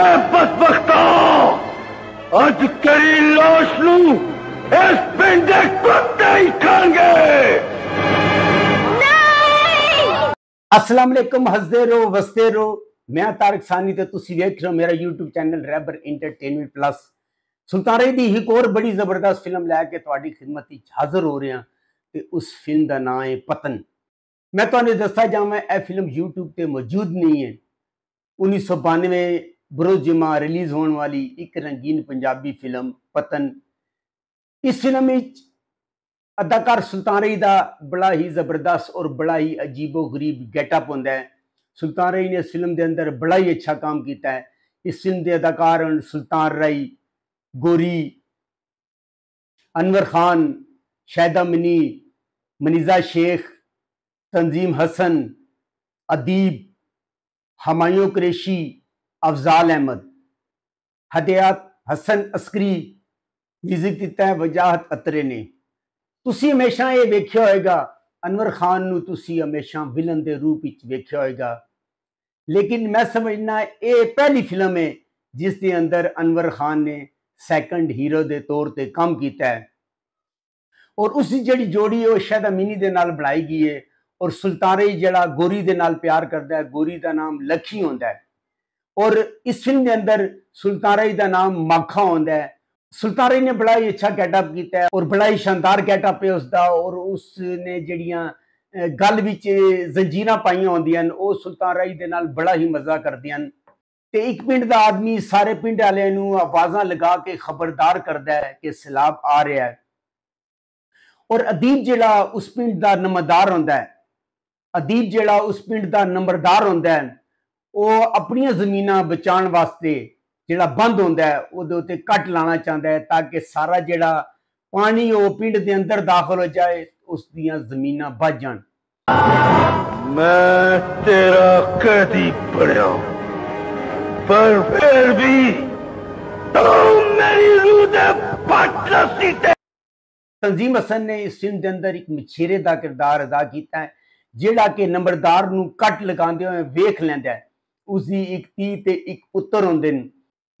اے بدبختو اج تیری لاش نو اس پنڈ دے کتے ہی کھان گے! السلام علیکم ہسدے رو وستے رو میں تارک سانی تے تسی ویکھ رہے ہو میرا یوٹیوب چینل ریبر انٹرٹینمنٹ پلس۔ سلطان رہی دی ایک اور بڑی زبردست فلم لے کے تواڈی خدمت وچ حاضر ہو رہے ہیں تے اس فلم دا نام ہے پتن۔ میں توانے دستا جاواں اے فلم یوٹیوب تے موجود نہیں ہے۔ انیس سو بانوے بروز جمعہ ریلیز ہون والی ایک رنگین پنجابی فلم پتن۔ اس فلم وچ اداکار سلطان رئی دا بڑا ہی زبردست اور بڑا ہی عجیب و غریب گیٹ اپ ہوندا ہے۔ سلطان رئی نے اس فلم دے اندر بڑا ہی اچھا کام کیتا ہے۔ اس فلم دے اداکار سلطان رئی، گوری، انور خان شاہدہ منی منیزہ شیخ، تنظیم حسن، ادیب، ہمایوں قریشی افضال احمد ہدیات حسن عسکری میوزک دیتا ہے وجاہت اترے نے۔ تسی ہمیشہ یہ ویکھیا ہوئے گا، انور خان نو تسی ہمیشہ ولن دے روپ وچ ویکھیا ہوئے گا۔ لیکن میں سمجھنا اے پہلی فلم ہے جس دے اندر انور خان نے سیکنڈ ہیرو دے طور تے کام کیتا ہے۔ اور اسی جڑی جوڑی ہے، وہ شاید امینی دے نال بنائی گئی ہے۔ اور سلطانی جڑا گوری دے نال پیار کردا ہے، گوری دا نام لکھی ہوندا ہے۔ اور اس فلم دے اندر سلطانی دا نام ماکھا ہوندا ہے۔ سلطانی نے بڑا ہی اچھا گیٹ اپ کیتا ہے اور بڑا ہی شاندار گیٹ اپ ہے اس دا اور اس نے جڑیاں گل وچ زنجیراں پائیاں ہوندیاں او سلطان رائی دے نال بڑا ہی مزہ کردیاں تے ایک پنڈ دا آدمی سارے پنڈ والے نو آوازاں لگا کے خبردار کردا ہے کہ سیلاب آ رہا ہے۔ اور ادیب جڑا اس پنڈ دا نمبردار ہوندا ہے، ادیب جڑا اس پنڈ دا نمبردار ہوندا ہے۔ او اپنی زمیناں بچان واسطے جڑا بند ہوندا ہے او دے تے کٹ لانا چاہندا ہے تاکہ سارا جڑا پانی او پنڈ دے اندر داخل ہو جائے اس دیاں زمیناں بچ جان میں تیرا قیدی پڑیا پر پھر بھی تو میری روح دے پٹ رسی تے تنظیم حسن نے اس فلم دے اندر ایک مچھیرے دا کردار ادا کیتا ہے جیڑا کہ نمبردار نو کٹ لگاندے ہوئے ویکھ لیندا ہے اس دی ایک تی تے ایک پتر ہوندے نے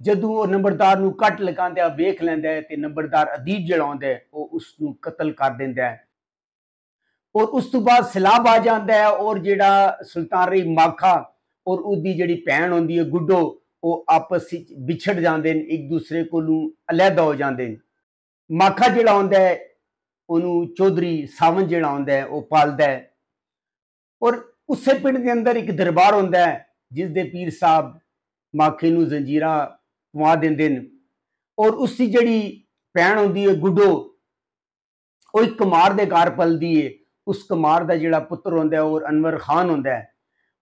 جدوں وہ نمبردار نو کٹ لگاندے ویکھ لیندا ہے تے نمبردار ادیب جڑا ہوندا ہے وہ اس نو قتل کر دیندا ہے اور اس تو بعد سیلاب آ جاندا ہے اور جیڑا سلطان رئی ماکھا اور او دی جڑی بہن ہوندی ہے گڈو وہ آپس وچ بچھڑ جاندے نے ایک دوسرے کولوں علیحدہ ہو جاندے نے ماکھا جڑا ہوندا ہے اونوں چودھری ساون جڑا ہوندا ہے وہ پالدا ہے اور اسے پنڈ دے اندر ایک دربار ہوندا ہے جس دے پیر صاحب ماکھے نو زنجیرہ پوا دیندے نے اور اس دی جڑی بہن ہوندی ہے گڈو وہ ایک کمار دے گھر پلدی ہے اس کمار دا جڑا پتر ہوندا ہے اور انور خان ہوندا ہے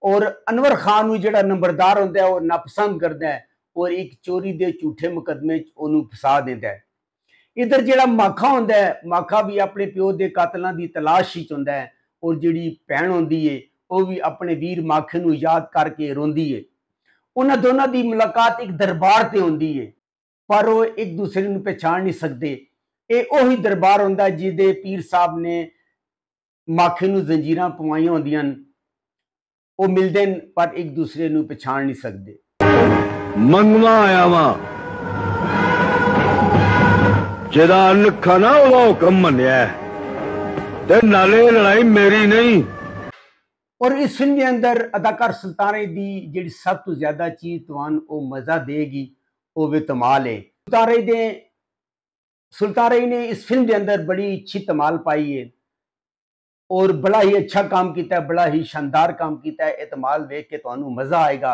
اور انور خان نو جڑا نمبردار ہوندا ہے وہ ناپسند کردا ہے اور ایک چوری دے جھوٹے مقدمے چ اونوں پھسا دیندا ہے ادھر جڑا ماکھا ہوندا ہے ماکھا بھی اپنے پیو دے قاتلاں دی تلاش وچ ہوندا ہے اور جڑی بہن ہوندی ہے وہ بھی اپنے ویر ماکھے نو یاد کر کے روندی ہے انہاں دونوں دی ملاقات ایک دربار تے ہوندی ہے پر وہ ایک دوسرے نو پہچان نہیں سکدے اے اوہی دربار ہوندا ہے جے دے پیر صاحب نے ماکھے نو زنجیراں پوائیاں ہوندیاں وہ ملدے نے پر ایک دوسرے نو پہچان نہیں سکدے منگوا آیا وا جدا لکھا اور اس فلم کے اندر اداکار سلطانے دی جڑی سب تو زیادہ چیز توان او مزہ دے گی، او بھی تمال ہے۔ سلطانے دے، سلطانے نے اس فلم کے اندر بڑی اچھی تمال پائی ہے۔ اور بڑا ہی اچھا کام کیتا ہے، بڑا ہی شاندار کام کیتا ہے اعتمال دیکھ کے تو مزہ آئے گا۔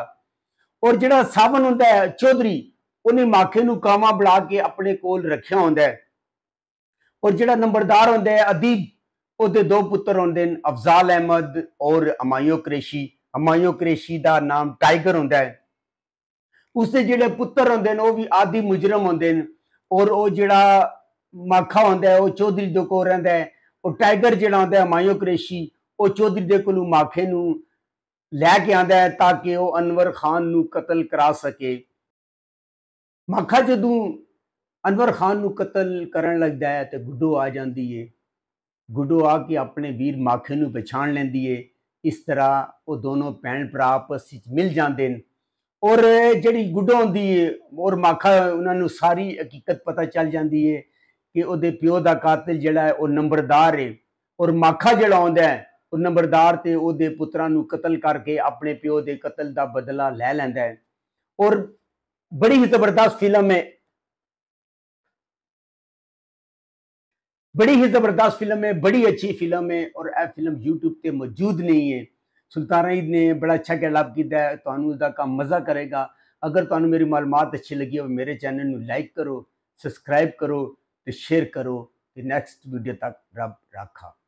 اور جڑا ساون ہوتا ہے، چودھری انہیں ماکھے نو کاما بڑا کے اپنے کول رکھیا ہوتا ہے۔ اور جڑا نمبردار ہوتا ہے، ادیب او دے دو پتر ہوندے ہیں افضال احمد اور امایو قریشی۔ امایو قریشی دا نام ٹائگر ہوندا ہے۔ اس دے جڑے پتر ہوندے ہیں وہ بھی آدھی مجرم ہوندے ہیں اور او جڑا ماکھا ہوندا ہے وہ چودھری دے کو رہندا ہے۔ اور ٹائگر جڑا ہوندا ہے مایو قریشی وہ چودھری دے کولوں ماکھے نو لے کے آندا ہے تاکہ وہ انور خان نو قتل کرا سکے۔ ماکھا جدوں انور خان نو قتل کرن لگدا ہے تے گڈو آ جاندی ਗੁੱਡੋ ਆ ਕੇ ਆਪਣੇ ਵੀਰ ਮਾਖੇ ਨੂੰ ਪਛਾਣ ਲੈਂਦੀ ਏ। ਇਸ ਤਰ੍ਹਾਂ ਉਹ ਦੋਨੋਂ ਭੈਣ ਭਰਾ ਆਪਸ ਵਿੱਚ ਮਿਲ ਜਾਂਦੇ ਨੇ। ਔਰ ਜਿਹੜੀ ਗੁੱਡੋ ਹੁੰਦੀ ਏ, ਔਰ ਮਾਖਾ ਉਹਨਾਂ ਨੂੰ ਸਾਰੀ ਹਕੀਕਤ ਪਤਾ ਚੱਲ ਜਾਂਦੀ ਏ ਕਿ ਉਹਦੇ ਪਿਓ ਦਾ ਕਾਤਲ ਜਿਹੜਾ ਹੈ ਉਹ ਨੰਬਰਦਾਰ ਏ। ਔਰ ਮਾਖਾ ਜਿਹੜਾ ਆਉਂਦਾ ਹੈ, ਉਹ ਨੰਬਰਦਾਰ ਤੇ ਉਹਦੇ ਪੁੱਤਰਾਂ ਨੂੰ ਕਤਲ ਕਰਕੇ ਆਪਣੇ ਪਿਓ ਦੇ ਕਤਲ ਦਾ ਬਦਲਾ ਲੈ ਲੈਂਦਾ ਹੈ। ਔਰ ਬੜੀ ਹੀ ਜ਼ਬਰਦਸਤ ਫਿਲਮ ਹੈ। بڑی ہی زبردست فلم ہے، بڑی اچھی فلم ہے اور اے فلم یوٹیوب تے موجود نہیں ہے۔ سلطان عید نے بڑا اچھا کلاب کی دیا ہے، تانوں اس دا کام مزہ کرے گا۔ اگر تانوں میری معلومات اچھی لگی ہے میرے چینل نو لائک کرو، سبسکرائب کرو تو شیئر کرو نیکسٹ ویڈیو تک رب رکھا۔